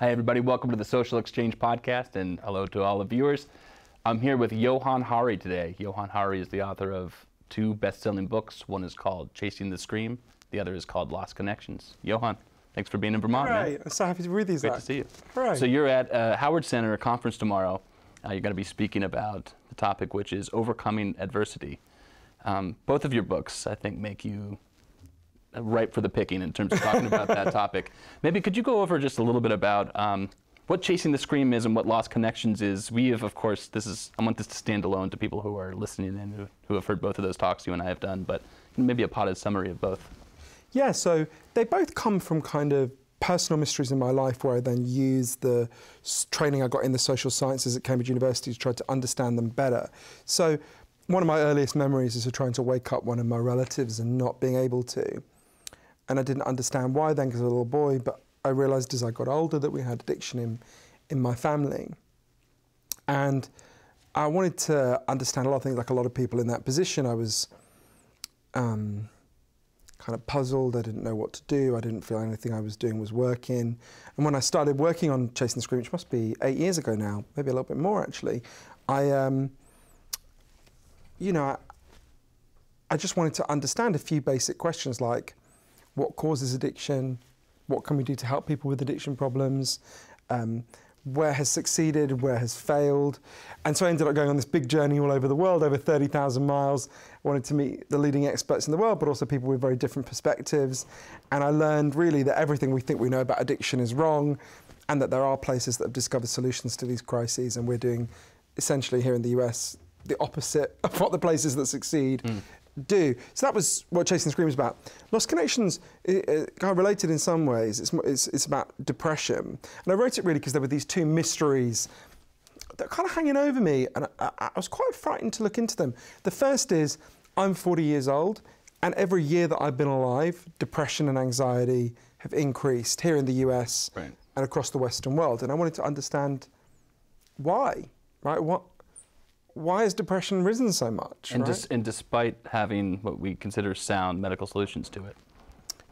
Hi, everybody. Welcome to the Social Exchange Podcast, and hello to all the viewers. I'm here with Johann Hari today. Johann Hari is the author of two best selling books. One is called Chasing the Scream, the other is called Lost Connections. Johann, thanks for being in Vermont. Right, man. I'm so happy to be with you, Great to see you. Right. So, you're at uh, Howard Center, a conference tomorrow. Uh, you're going to be speaking about the topic, which is overcoming adversity. Um, both of your books, I think, make you ripe for the picking in terms of talking about that topic. Maybe could you go over just a little bit about um, what Chasing the Scream is and what Lost Connections is? We have, of course, this is I want this to stand alone to people who are listening and who, who have heard both of those talks you and I have done, but maybe a potted summary of both. Yeah, so they both come from kind of personal mysteries in my life where I then use the training I got in the social sciences at Cambridge University to try to understand them better. So one of my earliest memories is of trying to wake up one of my relatives and not being able to. And I didn't understand why then because I was a little boy, but I realized as I got older that we had addiction in, in my family. And I wanted to understand a lot of things, like a lot of people in that position. I was um, kind of puzzled. I didn't know what to do. I didn't feel anything I was doing was working. And when I started working on Chasing the Scream, which must be eight years ago now, maybe a little bit more actually, I, um, you know, I, I just wanted to understand a few basic questions like what causes addiction, what can we do to help people with addiction problems, um, where has succeeded, where has failed. And so I ended up going on this big journey all over the world, over 30,000 miles. I wanted to meet the leading experts in the world, but also people with very different perspectives. And I learned really that everything we think we know about addiction is wrong, and that there are places that have discovered solutions to these crises. And we're doing essentially here in the US the opposite of what the places that succeed do. So that was what Chasing the Scream is about. Lost Connections uh, kind of related in some ways. It's, it's, it's about depression. And I wrote it really because there were these two mysteries that were kind of hanging over me, and I, I, I was quite frightened to look into them. The first is I'm 40 years old, and every year that I've been alive, depression and anxiety have increased here in the US Right. and across the Western world. And I wanted to understand why, right? What, why has depression risen so much? And, right? dis- and despite having what we consider sound medical solutions to it.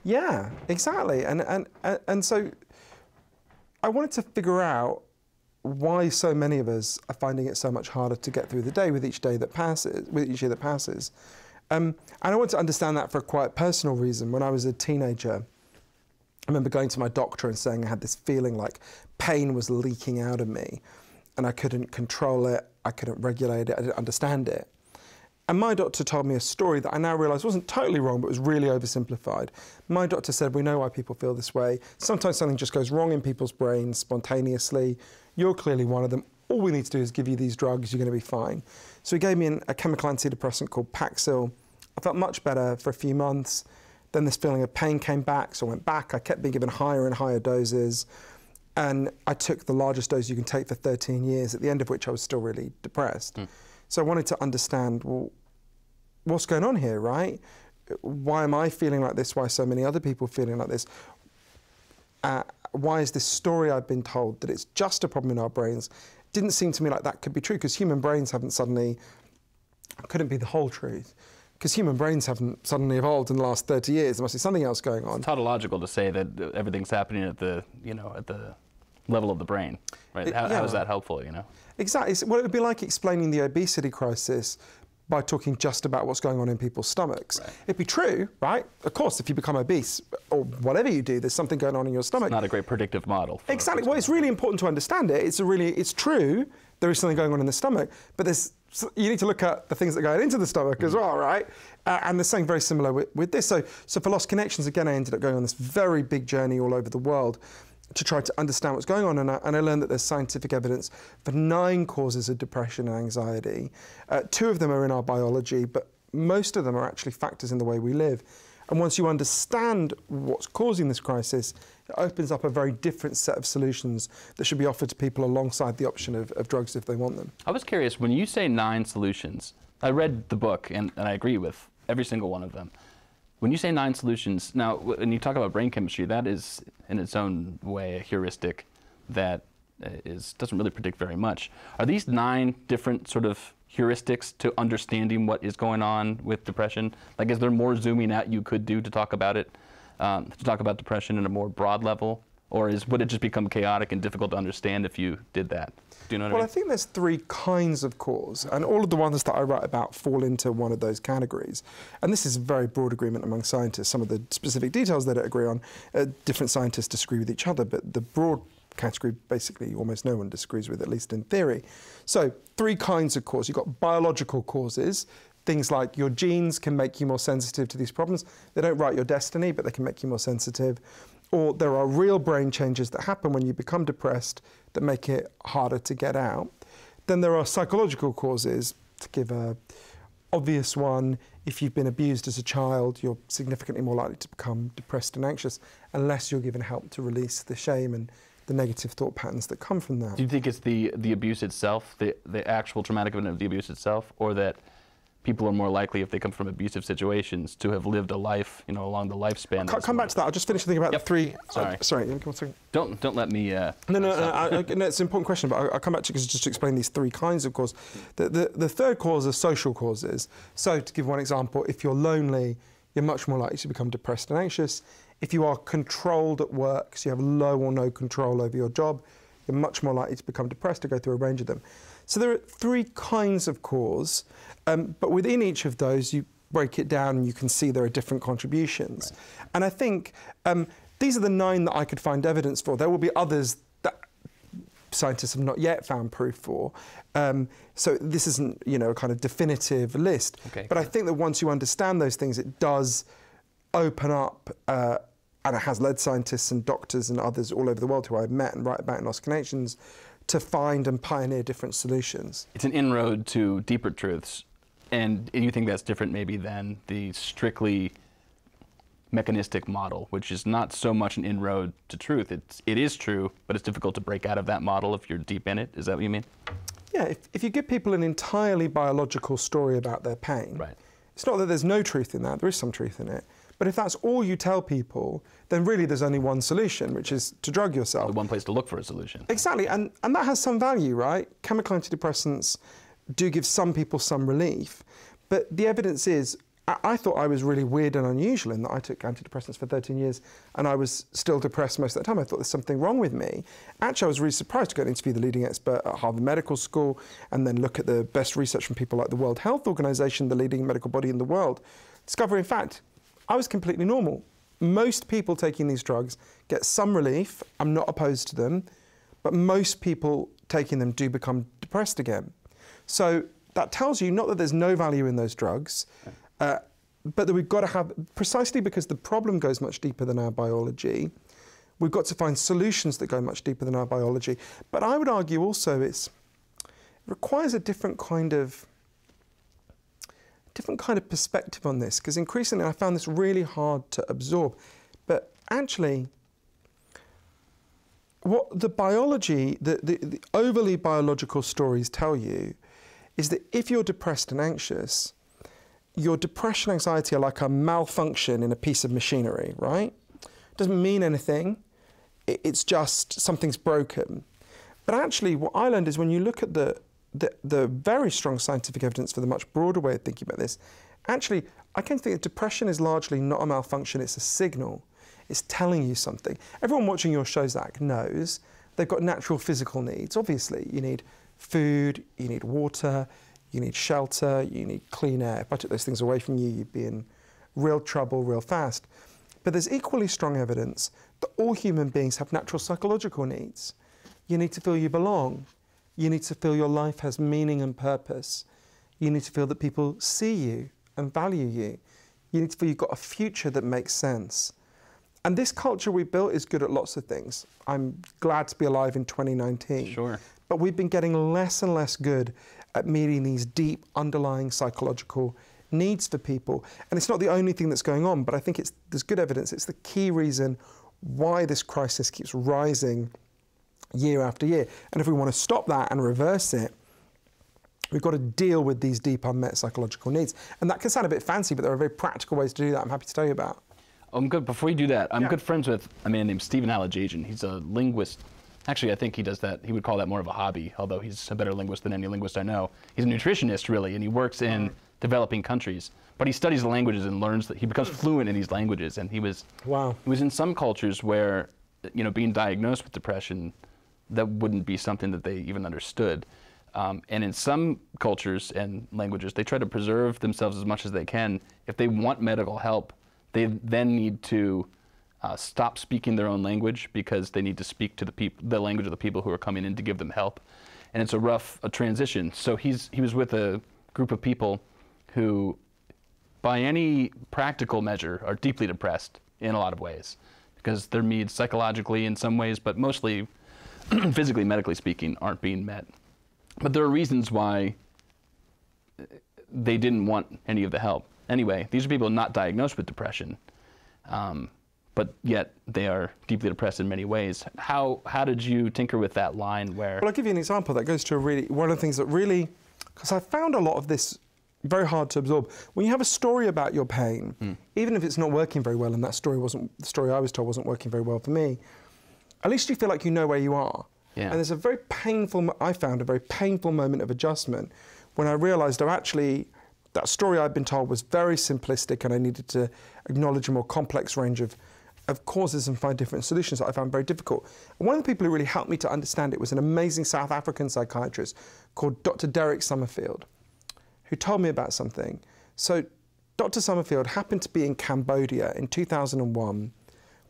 Yeah, exactly. And, and, and, and so I wanted to figure out why so many of us are finding it so much harder to get through the day with each day that passes, with each year that passes. Um, and I want to understand that for a quite personal reason. When I was a teenager, I remember going to my doctor and saying I had this feeling like pain was leaking out of me and I couldn't control it, I couldn't regulate it, I didn't understand it. And my doctor told me a story that I now realise wasn't totally wrong, but was really oversimplified. My doctor said, We know why people feel this way. Sometimes something just goes wrong in people's brains spontaneously. You're clearly one of them. All we need to do is give you these drugs, you're going to be fine. So he gave me an, a chemical antidepressant called Paxil. I felt much better for a few months. Then this feeling of pain came back, so I went back. I kept being given higher and higher doses. And I took the largest dose you can take for 13 years, at the end of which I was still really depressed. So I wanted to understand, well, what's going on here, right? Why am I feeling like this? Why are so many other people feeling like this? Uh, why is this story I've been told that it's just a problem in our brains? Didn't seem to me like that could be true because human brains haven't suddenly, couldn't be the whole truth. Because human brains haven't suddenly evolved in the last 30 years. There must be something else going on. It's tautological to say that everything's happening at the you know at the level of the brain, right? How, how is that helpful? You know, Exactly. It's- Well, it would be like explaining the obesity crisis by talking just about what's going on in people's stomachs. Right. It'd be true, right? Of course, if you become obese or whatever you do, there's something going on in your stomach. not a great predictive model. Exactly. Well, it's really important to understand it. It's a really, it's true. There is something going on in the stomach, but there's you need to look at the things that go into the stomach as well, right? Uh, and the same very similar with, with this. So, so for Lost Connections, again, I ended up going on this very big journey all over the world to try to understand what's going on. And I, and I learned that there's scientific evidence for nine causes of depression and anxiety. Uh, two of them are in our biology, but most of them are actually factors in the way we live. And once you understand what's causing this crisis, it opens up a very different set of solutions that should be offered to people alongside the option of, of drugs if they want them. I was curious when you say nine solutions. I read the book and, and I agree with every single one of them. When you say nine solutions, now when you talk about brain chemistry, that is in its own way a heuristic that uh, doesn't really predict very much. Are these nine different sort of heuristics to understanding what is going on with depression? Like, is there more zooming out you could do to talk about it, um, to talk about depression in a more broad level, Or is would it just become chaotic and difficult to understand if you did that? Do you know what Well, I I think there's three kinds of cause, and all of the ones that I write about fall into one of those categories. And this is a very broad agreement among scientists. Some of the specific details they don't agree on, uh, different scientists disagree with each other, but the broad category, basically, almost no one disagrees with, at least in theory. So, three kinds of cause. You've got biological causes. Things like your genes can make you more sensitive to these problems. They don't write your destiny, but they can make you more sensitive. Or there are real brain changes that happen when you become depressed that make it harder to get out. Then there are psychological causes. To give a obvious one, if you've been abused as a child, you're significantly more likely to become depressed and anxious unless you're given help to release the shame and the negative thought patterns that come from that. Do you think it's the, the abuse itself, the, the actual traumatic event of the abuse itself, or that people are more likely, if they come from abusive situations, to have lived a life, you know, along the lifespan? Co- Come back to that. I'll just finish thinking about Yep. the three. Sorry. Sorry. Don't don't let me. Uh, No, no, no, I, no. It's an important question, but I, I'll come back to it just to explain these three kinds of cause. The, the, the third cause are social causes. So, to give one example, if you're lonely, you're much more likely to become depressed and anxious. If you are controlled at work, so you have low or no control over your job, you're much more likely to become depressed to go through a range of them. So, there are three kinds of cause, um, but within each of those, you break it down and you can see there are different contributions. And I think um, these are the nine that I could find evidence for. There will be others that scientists have not yet found proof for. Um, so this isn't, you know, a kind of definitive list. Okay. But I think that once you understand those things, it does open up, uh, and it has led scientists and doctors and others all over the world who I've met and write about in Lost Connections to find and pioneer different solutions. it's an inroad to deeper truths, and you think that's different maybe than the strictly mechanistic model, which is not so much an inroad to truth. It's it is true, but it's difficult to break out of that model if you're deep in it. Is that what you mean? Yeah, if, if you give people an entirely biological story about their pain, Right. it's not that there's no truth in that, there is some truth in it. But if that's all you tell people, then really there's only one solution, which is to drug yourself. The one place to look for a solution. Exactly, and, and that has some value, right? Chemical antidepressants do give some people some relief, but the evidence is. I, I thought I was really weird and unusual in that I took antidepressants for 13 years and I was still depressed most of the time. I thought there's something wrong with me. Actually, I was really surprised to go and interview the leading expert at Harvard Medical School and then look at the best research from people like the World Health Organization, the leading medical body in the world. Discover, in fact, I was completely normal. Most people taking these drugs get some relief. I'm not opposed to them, but most people taking them do become depressed again. So that tells you not that there's no value in those drugs, uh, but that we've got to have, precisely because the problem goes much deeper than our biology, we've got to find solutions that go much deeper than our biology. But I would argue also it's, it requires a different kind of different kind of perspective on this because increasingly I found this really hard to absorb. But actually, what the biology, the, the, the overly biological stories tell you is that if you're depressed and anxious, your depression and anxiety are like a malfunction in a piece of machinery, right? Doesn't mean anything. It's just something's broken. But actually, what I learned is when you look at the, the, the very strong scientific evidence for the much broader way of thinking about this, actually, I can think that depression is largely not a malfunction, it's a signal. It's telling you something. Everyone watching your show, Zach, knows they've got natural physical needs. Obviously, you need food, you need water, you need shelter, you need clean air. If I took those things away from you, you'd be in real trouble real fast. But there's equally strong evidence that all human beings have natural psychological needs. You need to feel you belong. You need to feel your life has meaning and purpose. You need to feel that people see you and value you. You need to feel you've got a future that makes sense. And this culture we built is good at lots of things. I'm glad to be alive in 2019. Sure. But we've been getting less and less good at meeting these deep underlying psychological needs for people. And it's not the only thing that's going on, but I think it's, there's good evidence. It's the key reason why this crisis keeps rising year after year. And if we want to stop that and reverse it, we've got to deal with these deep unmet psychological needs. And that can sound a bit fancy, but there are very practical ways to do that I'm happy to tell you about. I'm good. Before you do that, I'm Yeah. good friends with a man named Stephen Alajajan. He's a linguist. Actually, I think he does that. He would call that more of a hobby, although he's a better linguist than any linguist I know. He's a nutritionist, really, and he works in developing countries. But he studies the languages and learns that he becomes fluent in these languages. And he was Wow. he was in some cultures where you know, being diagnosed with depression, that wouldn't be something that they even understood. Um, and in some cultures and languages, they try to preserve themselves as much as they can. If they want medical help, they then need to uh, stop speaking their own language because they need to speak to the people, the language of the people who are coming in to give them help. And it's a rough a transition. So he's he was with a group of people who, by any practical measure, are deeply depressed in a lot of ways because they're needs psychologically in some ways, but mostly physically, medically speaking, aren't being met. But there are reasons why they didn't want any of the help. Anyway, these are people not diagnosed with depression, um, but yet they are deeply depressed in many ways. How, how did you tinker with that line where. Well, I'll give you an example that goes to a really, one of the things that really, because I found a lot of this very hard to absorb. When you have a story about your pain, mm. even if it's not working very well, and that story wasn't, the story I was told wasn't working very well for me, at least you feel like you know where you are. Yeah. And there's a very painful, I found a very painful moment of adjustment when I realized, oh, actually, that story I'd been told was very simplistic and I needed to acknowledge a more complex range of, of causes and find different solutions that I found very difficult. And one of the people who really helped me to understand it was an amazing South African psychiatrist called Dr. Derek Summerfield, who told me about something. So Dr. Summerfield happened to be in Cambodia in 2001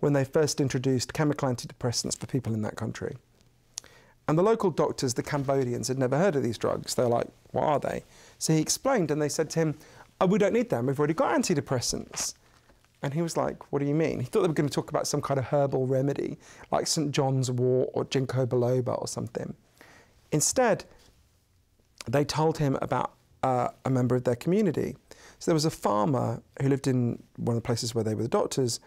when they first introduced chemical antidepressants for people in that country. And the local doctors, the Cambodians, had never heard of these drugs. They're like, what are they? So he explained, and they said to him, oh, we don't need them. We've already got antidepressants. And he was like, what do you mean? He thought they were going to talk about some kind of herbal remedy, like St. John's wort or ginkgo biloba or something. Instead, they told him about uh, a member of their community. So there was a farmer who lived in one of the places where they were the doctors,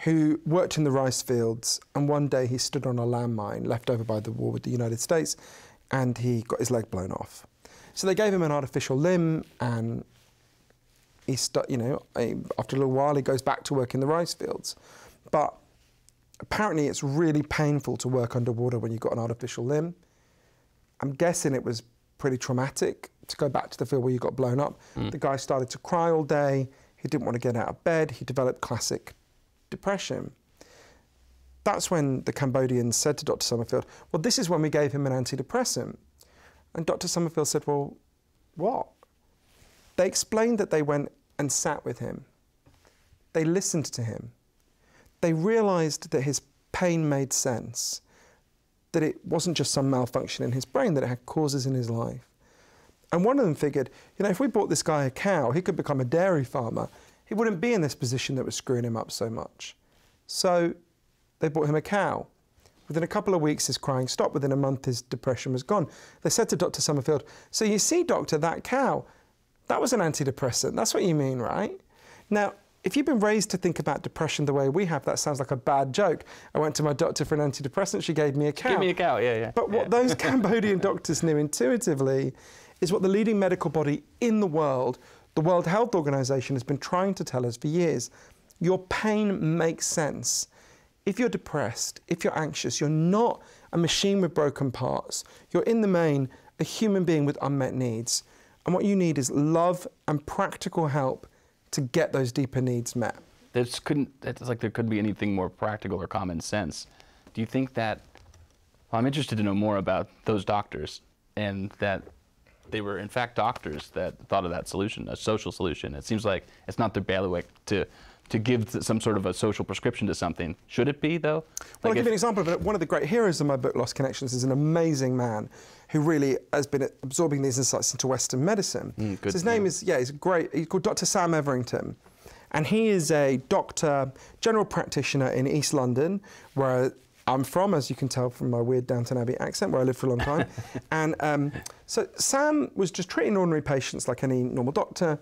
who worked in the rice fields, and one day he stood on a landmine left over by the war with the United States, and he got his leg blown off. So they gave him an artificial limb, and he, you know, after a little while, he goes back to work in the rice fields. But apparently, it's really painful to work underwater when you've got an artificial limb. I'm guessing it was pretty traumatic to go back to the field where you got blown up. Mm. The guy started to cry all day. He didn't want to get out of bed. He developed classic depression. That's when the Cambodians said to Dr. Summerfield, Well, this is when we gave him an antidepressant. And Dr. Summerfield said, Well, what? They explained that they went and sat with him. They listened to him. They realized that his pain made sense, that it wasn't just some malfunction in his brain, that it had causes in his life. And one of them figured, you know, if we bought this guy a cow, he could become a dairy farmer he wouldn't be in this position that was screwing him up so much. So they bought him a cow. Within a couple of weeks, his crying stopped. Within a month, his depression was gone. They said to Dr. Summerfield, So you see, doctor, that cow, that was an antidepressant. That's what you mean, right? Now, if you've been raised to think about depression the way we have, that sounds like a bad joke. I went to my doctor for an antidepressant, she gave me a cow. Give me a cow, yeah, yeah. But what those Cambodian doctors knew intuitively is what the leading medical body in the world the World Health Organization has been trying to tell us for years your pain makes sense. If you're depressed, if you're anxious, you're not a machine with broken parts. You're in the main a human being with unmet needs. And what you need is love and practical help to get those deeper needs met. There's couldn't it's like there couldn't be anything more practical or common sense. Do you think that well, I'm interested to know more about those doctors and that they were in fact doctors that thought of that solution, a social solution. It seems like it's not their bailiwick to to give some sort of a social prescription to something. Should it be though? Well, I'll give you an example of it. One of the great heroes of my book, Lost Connections, is an amazing man who really has been absorbing these insights into Western medicine. Mm, so his name yeah. is yeah, he's great. He's called Dr. Sam Everington. And he is a doctor, general practitioner in East London, where I'm from, as you can tell from my weird Downton Abbey accent, where I lived for a long time. and um, so Sam was just treating ordinary patients like any normal doctor,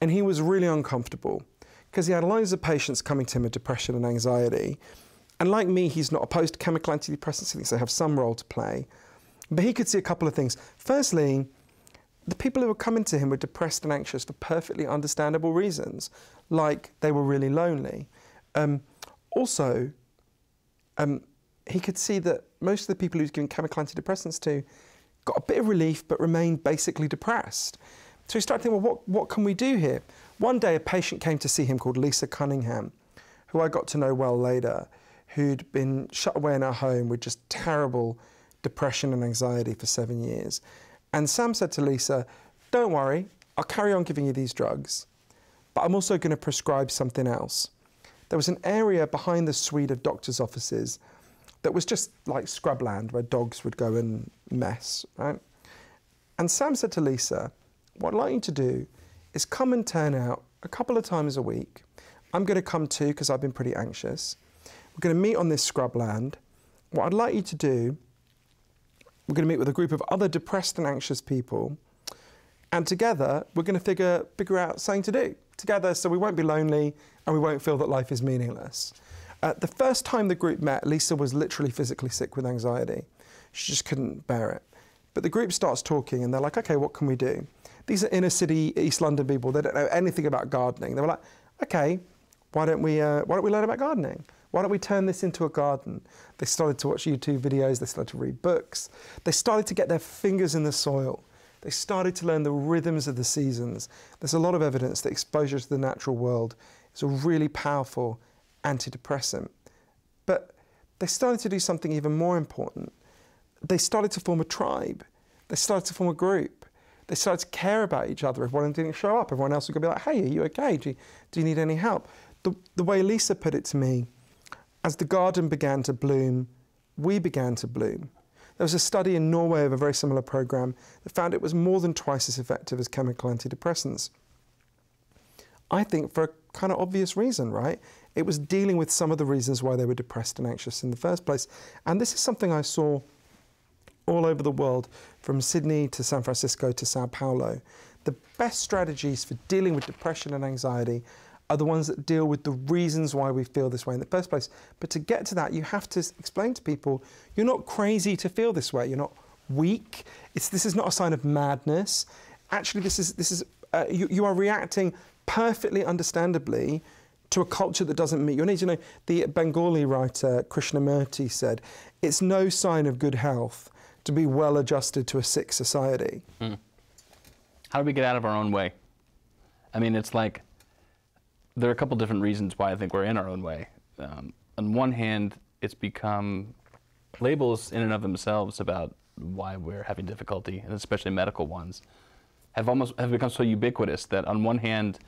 and he was really uncomfortable because he had loads of patients coming to him with depression and anxiety. And like me, he's not opposed to chemical antidepressants. He thinks they have some role to play. But he could see a couple of things. Firstly, the people who were coming to him were depressed and anxious for perfectly understandable reasons, like they were really lonely. Um, also, um, he could see that most of the people he was giving chemical antidepressants to got a bit of relief but remained basically depressed. So he started thinking, well, what, what can we do here? One day, a patient came to see him called Lisa Cunningham, who I got to know well later, who'd been shut away in her home with just terrible depression and anxiety for seven years. And Sam said to Lisa, Don't worry, I'll carry on giving you these drugs, but I'm also going to prescribe something else. There was an area behind the suite of doctors' offices that was just like scrubland where dogs would go and mess, right? And Sam said to Lisa, What I'd like you to do is come and turn out a couple of times a week. I'm going to come too because I've been pretty anxious. We're going to meet on this scrubland. What I'd like you to do, we're going to meet with a group of other depressed and anxious people, and together we're going to figure figure out something to do together, so we won't be lonely and we won't feel that life is meaningless. Uh, the first time the group met, Lisa was literally physically sick with anxiety. She just couldn't bear it. But the group starts talking and they're like, okay, what can we do? These are inner city East London people. They don't know anything about gardening. They were like, okay, why don't we, uh, why don't we learn about gardening? Why don't we turn this into a garden? They started to watch YouTube videos, they started to read books, they started to get their fingers in the soil. They started to learn the rhythms of the seasons. There's a lot of evidence that exposure to the natural world is a really powerful antidepressant. But they started to do something even more important. They started to form a tribe. They started to form a group. They started to care about each other. If one didn't show up, everyone else would be like, hey, are you okay? Do you, do you need any help? The, the way Lisa put it to me, as the garden began to bloom, we began to bloom. There was a study in Norway of a very similar program that found it was more than twice as effective as chemical antidepressants. I think for a kind of obvious reason, right? It was dealing with some of the reasons why they were depressed and anxious in the first place. And this is something I saw all over the world, from Sydney to San Francisco to Sao Paulo. The best strategies for dealing with depression and anxiety are the ones that deal with the reasons why we feel this way in the first place. But to get to that, you have to explain to people you're not crazy to feel this way. You're not weak. It's, this is not a sign of madness. Actually, this is, this is uh, you, you are reacting perfectly understandably to a culture that doesn't meet your needs. You know, the Bengali writer Krishnamurti said, it's no sign of good health to be well adjusted to a sick society. Mm. How do we get out of our own way? I mean, it's like there are a couple different reasons why I think we're in our own way. Um, on one hand, it's become labels in and of themselves about why we're having difficulty, and especially medical ones, have almost have become so ubiquitous that on one hand,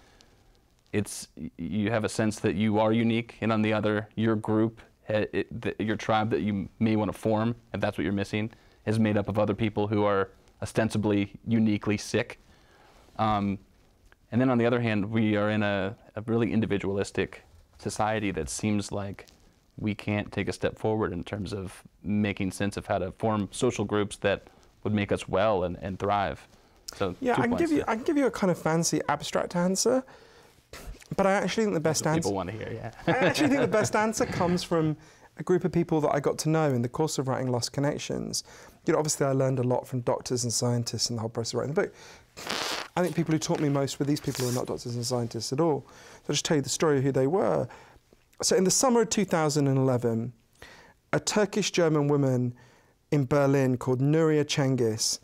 it's you have a sense that you are unique, and on the other, your group, it, the, your tribe that you may want to form, if that's what you're missing, is made up of other people who are ostensibly uniquely sick. Um, and then on the other hand, we are in a, a really individualistic society that seems like we can't take a step forward in terms of making sense of how to form social groups that would make us well and, and thrive. So yeah, I can give you I can give you a kind of fancy abstract answer, but I actually think the best answer people want to hear. Yeah, I actually think the best answer comes from a group of people that I got to know in the course of writing Lost Connections. You know, obviously I learned a lot from doctors and scientists in the whole process of writing the book. I think people who taught me most were these people who are not doctors and scientists at all. So I'll just tell you the story of who they were. So in the summer of 2011, a Turkish-German woman in Berlin called Nuria Cengiz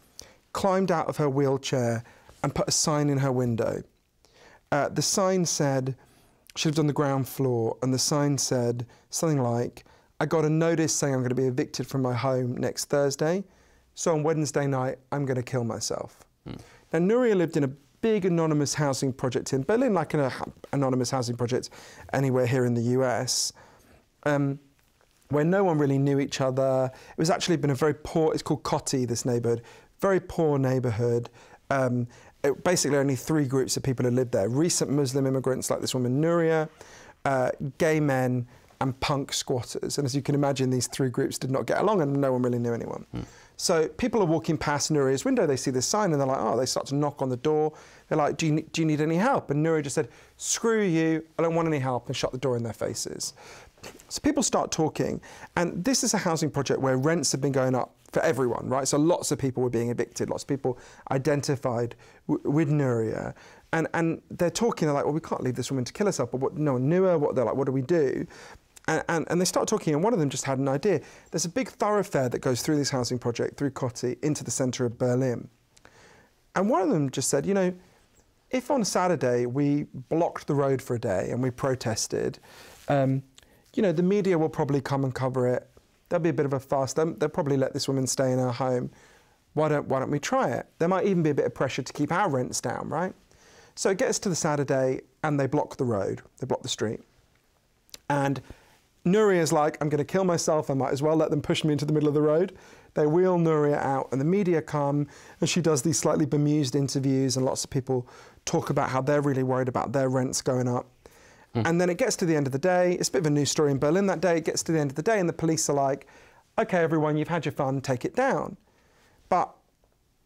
climbed out of her wheelchair and put a sign in her window. Uh, the sign said, she lived on the ground floor, and the sign said something like, I got a notice saying I'm going to be evicted from my home next Thursday, so on Wednesday night, I'm going to kill myself. Hmm. Now, Nuria lived in a big anonymous housing project in Berlin, like an anonymous housing project anywhere here in the US, um, where no one really knew each other. It was actually been a very poor, it's called Kotti, this neighborhood, very poor neighborhood. Um, it, basically, only three groups of people who lived there recent Muslim immigrants like this woman Nuria, uh, gay men, and punk squatters. And as you can imagine, these three groups did not get along and no one really knew anyone. Mm. So people are walking past Nuria's window, they see this sign and they're like, oh, they start to knock on the door. They're like, do you, do you need any help? And Nuria just said, screw you, I don't want any help, and shut the door in their faces. So people start talking, and this is a housing project where rents have been going up for everyone, right? So lots of people were being evicted, lots of people identified with Nuria. And, and they're talking, they're like, well, we can't leave this woman to kill herself, but what, no one knew her, what, they're like, what do we do? And, and, and, they start talking, and one of them just had an idea. There's a big thoroughfare that goes through this housing project, through Kotti, into the centre of Berlin. And one of them just said, you know, if on Saturday we blocked the road for a day and we protested, um, you know, the media will probably come and cover it. There'll be a bit of a fuss. They'll, probably let this woman stay in her home. Why don't, why don't we try it? There might even be a bit of pressure to keep our rents down, right? So it gets to the Saturday and they block the road, they block the street. And Nuria's like, I'm going to kill myself. I might as well let them push me into the middle of the road. They wheel Nuria out, and the media come, and she does these slightly bemused interviews, and lots of people talk about how they're really worried about their rents going up. Mm. And then it gets to the end of the day. It's a bit of a news story in Berlin that day. It gets to the end of the day, and the police are like, okay, everyone, you've had your fun, take it down. But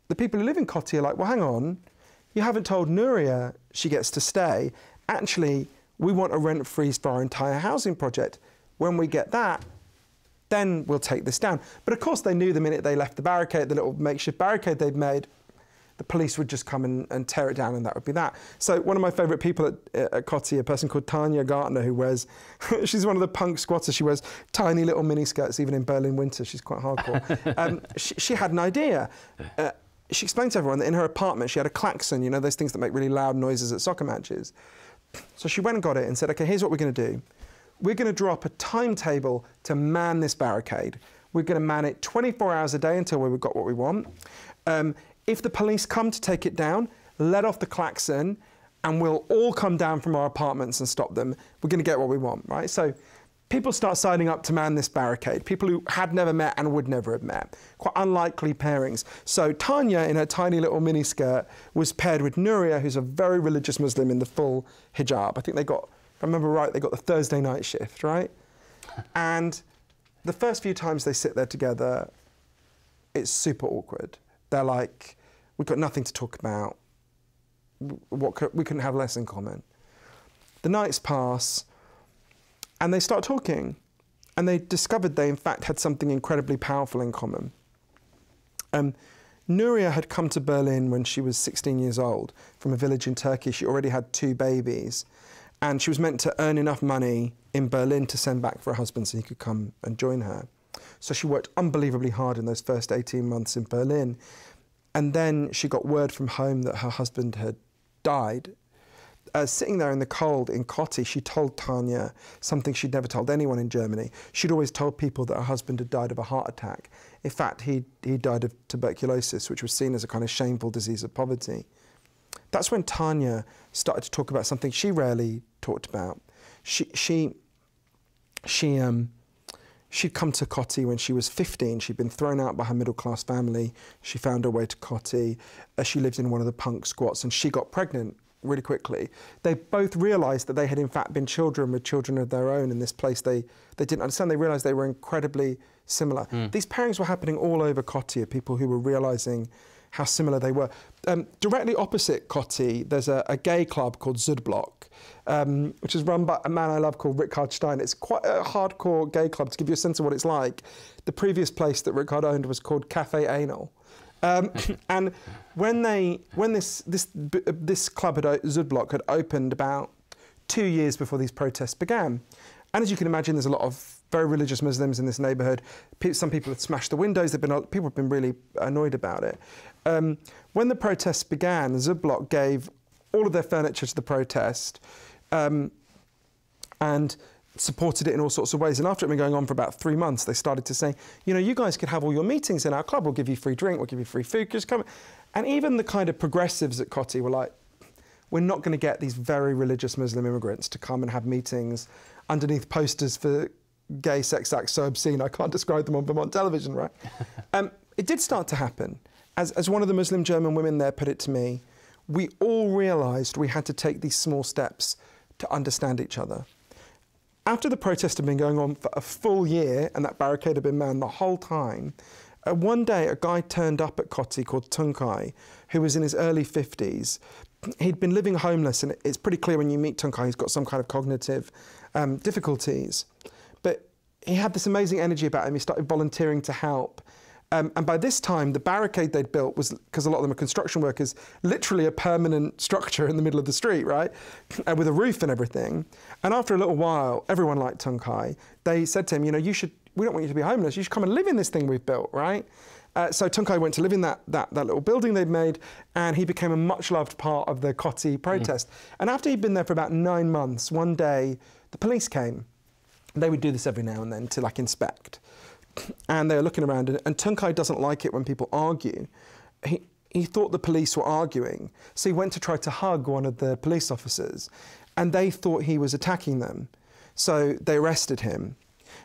the people who live in Kotti are like, well, hang on, you haven't told Nuria she gets to stay. Actually, we want a rent freeze for our entire housing project. When we get that, then we'll take this down. But of course, they knew the minute they left the barricade, the little makeshift barricade they'd made, the police would just come and, and tear it down, and that would be that. So one of my favourite people at, at Kotti, a person called Tanya Gartner, who wears, she's one of the punk squatters. She wears tiny little mini skirts, even in Berlin winter. She's quite hardcore. um, she, she, had an idea. Uh, she explained to everyone that in her apartment she had a klaxon, you know, those things that make really loud noises at soccer matches. So she went and got it and said, okay, here's what we're going to do we're going to draw up a timetable to man this barricade. We're going to man it 24 hours a day until we've got what we want. Um, if the police come to take it down, let off the klaxon and we'll all come down from our apartments and stop them. We're going to get what we want, right? So people start signing up to man this barricade, people who had never met and would never have met. Quite unlikely pairings. So Tanya, in her tiny little miniskirt, was paired with Nuria, who's a very religious Muslim in the full hijab. I think they got if I remember right, they got the Thursday night shift, right? and the first few times they sit there together, it's super awkward. They're like, we've got nothing to talk about. What could, we couldn't have less in common. The nights pass, and they start talking, and they discovered they in fact had something incredibly powerful in common. Um, Nuria had come to Berlin when she was 16 years old from a village in Turkey. She already had two babies and she was meant to earn enough money in Berlin to send back for her husband so he could come and join her. So she worked unbelievably hard in those first 18 months in Berlin. And then she got word from home that her husband had died. Uh, sitting there in the cold in Kotti, she told Tanya something she'd never told anyone in Germany. She'd always told people that her husband had died of a heart attack. In fact, he, he died of tuberculosis, which was seen as a kind of shameful disease of poverty. That's when Tanya started to talk about something she rarely talked about. She, she, she, um, she'd come to Kotti when she was 15. She'd been thrown out by her middle class family. She found her way to Kotti. Uh, she lived in one of the punk squats and she got pregnant really quickly. They both realised that they had in fact been children with children of their own in this place they, they didn't understand. They realised they were incredibly similar. Mm. These pairings were happening all over Kotti, people who were realising how similar they were. Um, directly opposite Kotti, there's a, a gay club called Südblock, um, which is run by a man I love called Richard Stein. It's quite a hardcore gay club to give you a sense of what it's like. The previous place that Richard owned was called Cafe Anal. Um, and when they, when this this this club at Südblock had opened about two years before these protests began, and as you can imagine, there's a lot of very religious Muslims in this neighbourhood. Some people have smashed the windows. Been, people have been really annoyed about it. Um, when the protests began, Südblock gave all of their furniture to the protest um, and supported it in all sorts of ways. And after it had been going on for about three months, they started to say, you know, you guys could have all your meetings in our club. We'll give you free drink. We'll give you free food. Just come. And even the kind of progressives at Kotti were like, we're not going to get these very religious Muslim immigrants to come and have meetings underneath posters for gay sex acts so obscene I can't describe them on Vermont television, right? um, it did start to happen. As, as one of the Muslim German women there put it to me, we all realised we had to take these small steps to understand each other. After the protest had been going on for a full year and that barricade had been manned the whole time, uh, one day a guy turned up at Kotti called Tunkai, who was in his early 50s. He'd been living homeless, and it's pretty clear when you meet Tunkai, he's got some kind of cognitive um, difficulties. But he had this amazing energy about him. He started volunteering to help. Um, and by this time, the barricade they'd built was, because a lot of them are construction workers, literally a permanent structure in the middle of the street, right? Uh, with a roof and everything. And after a little while, everyone liked Tunkai. They said to him, you know, you should, we don't want you to be homeless. You should come and live in this thing we've built, right? Uh, so Tunkai went to live in that, that, that little building they'd made, and he became a much loved part of the Kotti protest. Mm. And after he'd been there for about nine months, one day the police came they would do this every now and then to like inspect. And they were looking around, and, and Tunkai doesn't like it when people argue. He, he thought the police were arguing, so he went to try to hug one of the police officers, and they thought he was attacking them. So they arrested him.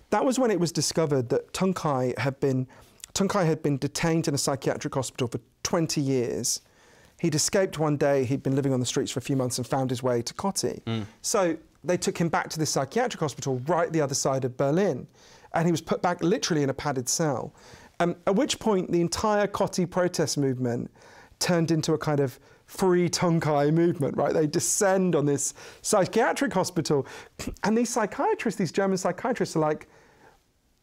That was when it was discovered that Tunkai had been, Tunkai had been detained in a psychiatric hospital for 20 years. He'd escaped one day, he'd been living on the streets for a few months and found his way to Kotti. Mm. So they took him back to this psychiatric hospital right the other side of Berlin. And he was put back literally in a padded cell. Um, at which point, the entire Kotti protest movement turned into a kind of free Tunkai movement, right? They descend on this psychiatric hospital. And these psychiatrists, these German psychiatrists, are like,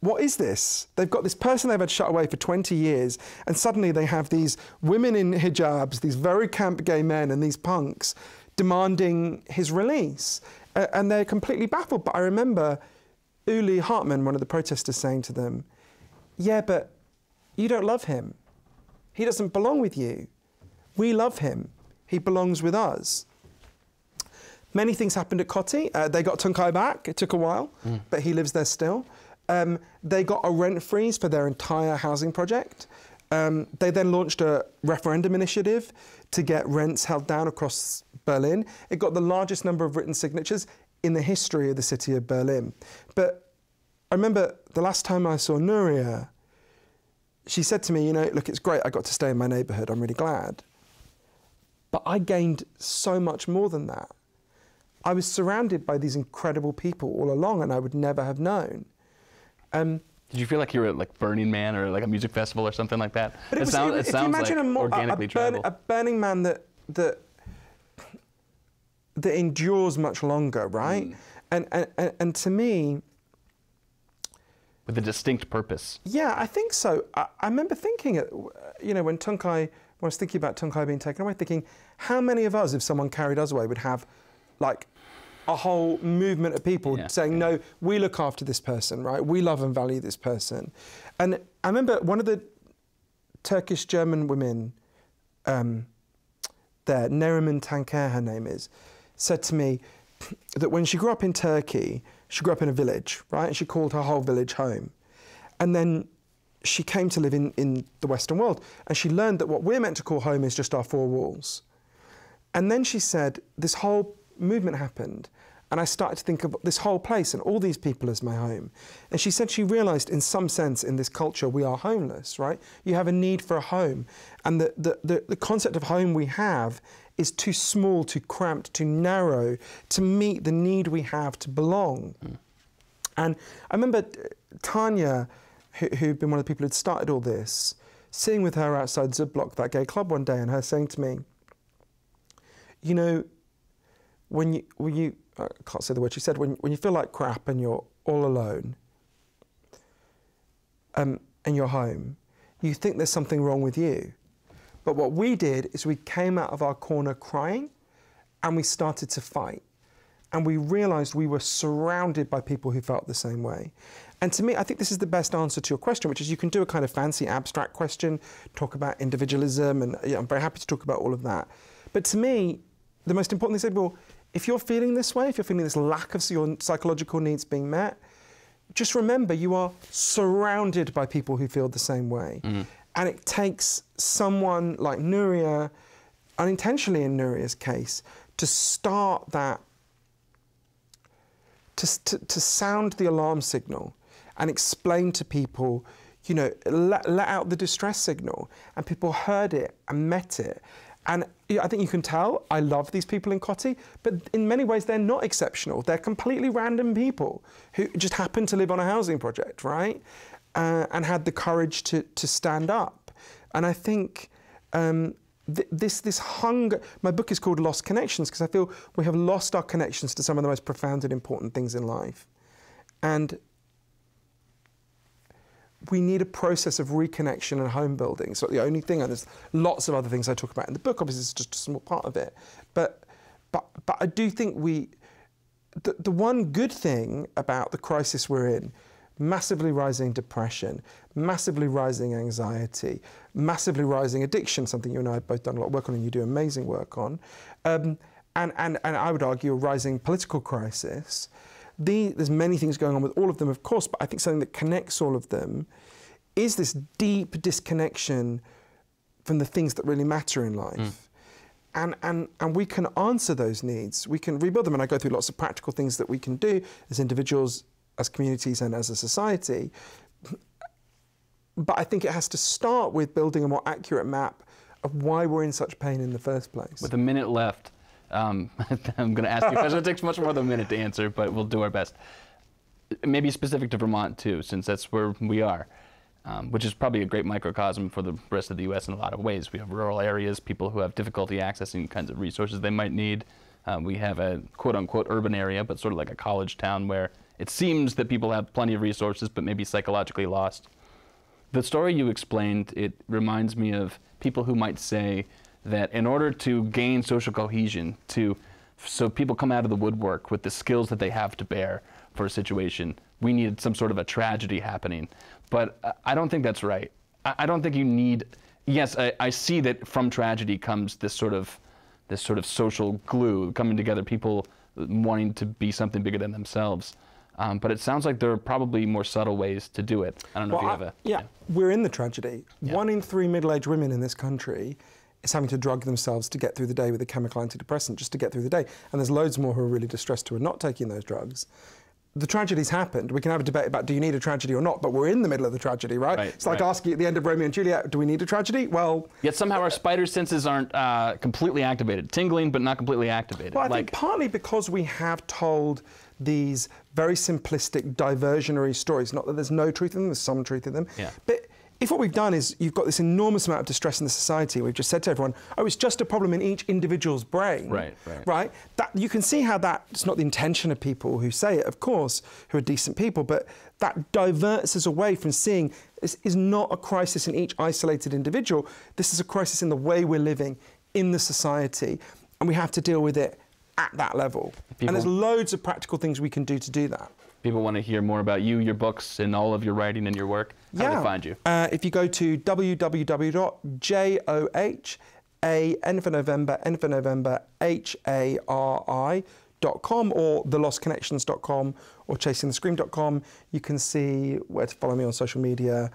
what is this? They've got this person they've had shut away for 20 years, and suddenly they have these women in hijabs, these very camp gay men, and these punks demanding his release. And they're completely baffled. But I remember Uli Hartmann, one of the protesters, saying to them, Yeah, but you don't love him. He doesn't belong with you. We love him. He belongs with us. Many things happened at Kotti. Uh, they got Tunkai back. It took a while, but he lives there still. Um, they got a rent freeze for their entire housing project. Um, they then launched a referendum initiative to get rents held down across Berlin. It got the largest number of written signatures in the history of the city of Berlin. But I remember the last time I saw Nuria, she said to me, You know, look, it's great I got to stay in my neighbourhood. I'm really glad. But I gained so much more than that. I was surrounded by these incredible people all along, and I would never have known. Um, Did you feel like you were at like Burning Man or like a music festival or something like that? But it, was, sound- it- if you imagine like a, more, a, a, organically burn, a Burning Man that that that endures much longer, right? Mm. And, and and and to me, with a distinct purpose. yeah, I think so. I, I remember thinking, you know, when Tunkai, when I was thinking about Tunkai being taken away, thinking, how many of us, if someone carried us away, would have, like, a whole movement of people Yeah, saying, no, we look after this person, right? We love and value this person. And I remember one of the Turkish German women um, there, Neriman Tanker, her name is, said to me that when she grew up in Turkey, she grew up in a village, right? And she called her whole village home. And then she came to live in, in the Western world and she learned that what we're meant to call home is just our four walls. And then she said, this whole movement happened. And I started to think of this whole place and all these people as my home. And she said she realized, in some sense, in this culture, we are homeless, right? You have a need for a home. And the, the, the, the concept of home we have is too small, too cramped, too narrow to meet the need we have to belong. And I remember uh, Tanya, who, who'd been one of the people who'd started all this, sitting with her outside Südblock, that gay club, one day, and her saying to me, You know, when you, when you I can't say the word she said, when, when you feel like crap and you're all alone um, and you're home, you think there's something wrong with you. But what we did is we came out of our corner crying and we started to fight. And we realized we were surrounded by people who felt the same way. And to me, I think this is the best answer to your question, which is you can do a kind of fancy abstract question, talk about individualism, and yeah, I'm very happy to talk about all of that. But to me, the most important thing is, well, if you're feeling this way, if you're feeling this lack of your psychological needs being met, just remember you are surrounded by people who feel the same way. Mm-hmm. And it takes someone like Nuria, unintentionally in Nuria's case, to start that, to, to, to sound the alarm signal and explain to people, you know, let, let out the distress signal. And people heard it and met it. And I think you can tell I love these people in Kotti, but in many ways they're not exceptional. They're completely random people who just happen to live on a housing project, right? Uh, and had the courage to, to stand up. And I think um, th- this, this hunger, my book is called Lost Connections because I feel we have lost our connections to some of the most profound and important things in life. And we need a process of reconnection and home building. So the only thing, and there's lots of other things I talk about in the book. Obviously, it's just a small part of it. But but but I do think we. The, the one good thing about the crisis we're in, massively rising depression, massively rising anxiety, massively rising addiction, something you and I have both done a lot of work on and you do amazing work on, um, and, and, and I would argue a rising political crisis, the, there's many things going on with all of them, of course, but I think something that connects all of them is this deep disconnection from the things that really matter in life. Mm. And, and, and we can answer those needs. We can rebuild them. And I go through lots of practical things that we can do as individuals, as communities, and as a society. But I think it has to start with building a more accurate map of why we're in such pain in the first place. With a minute left, um, I'm going to ask you question. It takes much more than a minute to answer, but we'll do our best. Maybe specific to Vermont too, since that's where we are, um, which is probably a great microcosm for the rest of the U.S. in a lot of ways. We have rural areas, people who have difficulty accessing kinds of resources they might need. Um, we have a quote-unquote urban area, but sort of like a college town where it seems that people have plenty of resources, but maybe psychologically lost. The story you explained, it reminds me of people who might say that in order to gain social cohesion, to so people come out of the woodwork with the skills that they have to bear for a situation, we need some sort of a tragedy happening. But I don't think that's right. I don't think you need. Yes, I, I see that from tragedy comes this sort of this sort of social glue coming together, people wanting to be something bigger than themselves. Um, but it sounds like there are probably more subtle ways to do it. I don't know well, if you have I, a. Yeah, yeah, we're in the tragedy. Yeah. One in three middle aged women in this country is having to drug themselves to get through the day with a chemical antidepressant just to get through the day. And there's loads more who are really distressed who are not taking those drugs. The tragedy's happened. We can have a debate about do you need a tragedy or not, but we're in the middle of the tragedy, right? right it's like right. asking at the end of Romeo and Juliet, do we need a tragedy? Well. Yet somehow our spider senses aren't uh, completely activated. Tingling, but not completely activated. Well, I like, think partly because we have told these very simplistic diversionary stories. Not that there's no truth in them, there's some truth in them. Yeah. But if what we've done is you've got this enormous amount of distress in the society, we've just said to everyone, oh, it's just a problem in each individual's brain. Right, right. Right? That, you can see how that's not the intention of people who say it, of course, who are decent people, but that diverts us away from seeing this is not a crisis in each isolated individual. This is a crisis in the way we're living in the society, and we have to deal with it at that level. People, and there's loads of practical things we can do to do that. People want to hear more about you, your books, and all of your writing and your work. How yeah. do they find you? Uh, if you go to www.joh, A, N for November, N for November, H-A-R-I, dot com or thelostconnections.com or chasingthescream.com, you can see where to follow me on social media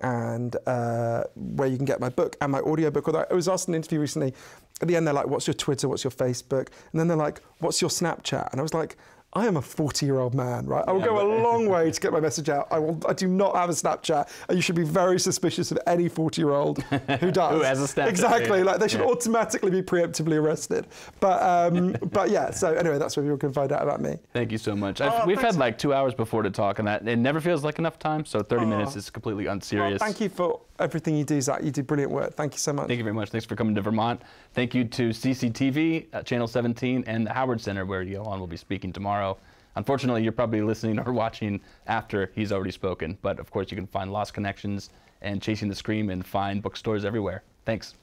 and uh, where you can get my book and my audiobook. Although I was asked in an interview recently, at the end they're like, what's your Twitter, what's your Facebook? And then they're like, what's your Snapchat? And I was like, I am a 40 year old man, right? I will Yeah, go a long way to get my message out. I, will, I do not have a Snapchat, and you should be very suspicious of any 40 year old who does. Who has a Snapchat, Exactly, yeah. like they should Yeah. automatically be preemptively arrested. But, um, but yeah, so anyway, that's where people can find out about me. Thank you so much. Oh, we've had like two hours before to talk, and that it never feels like enough time. So 30 minutes is completely unserious. thank you for everything you do, Zach. You do brilliant work. Thank you so much. Thank you very much. Thanks for coming to Vermont. Thank you to CCTV, uh, Channel 17, and the Howard Center, where Johann will be speaking tomorrow. Unfortunately, you're probably listening or watching after he's already spoken. But of course, you can find Lost Connections and Chasing the Scream and find bookstores everywhere. Thanks.